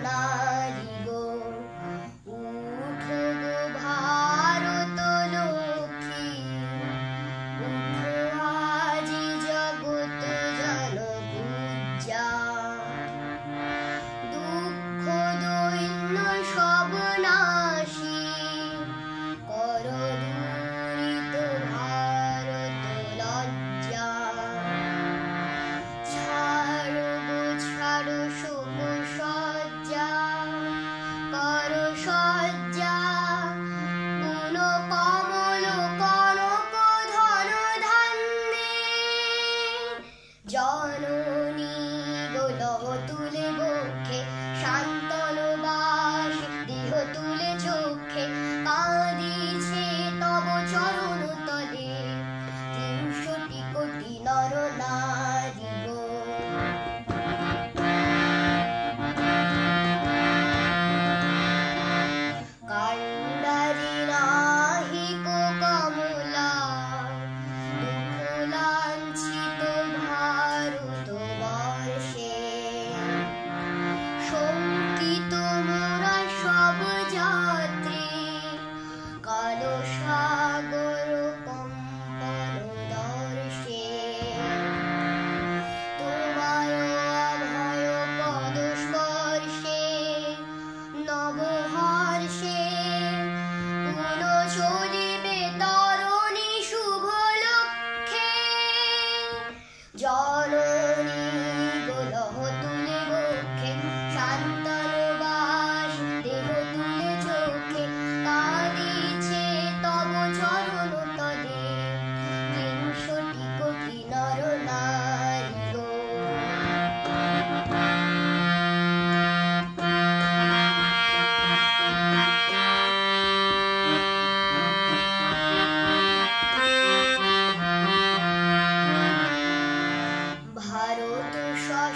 love.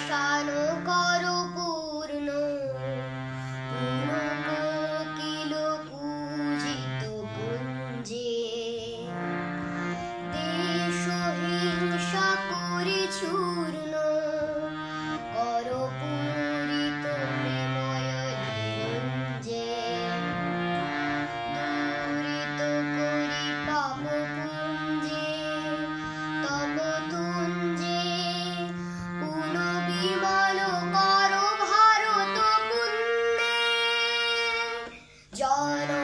sun. John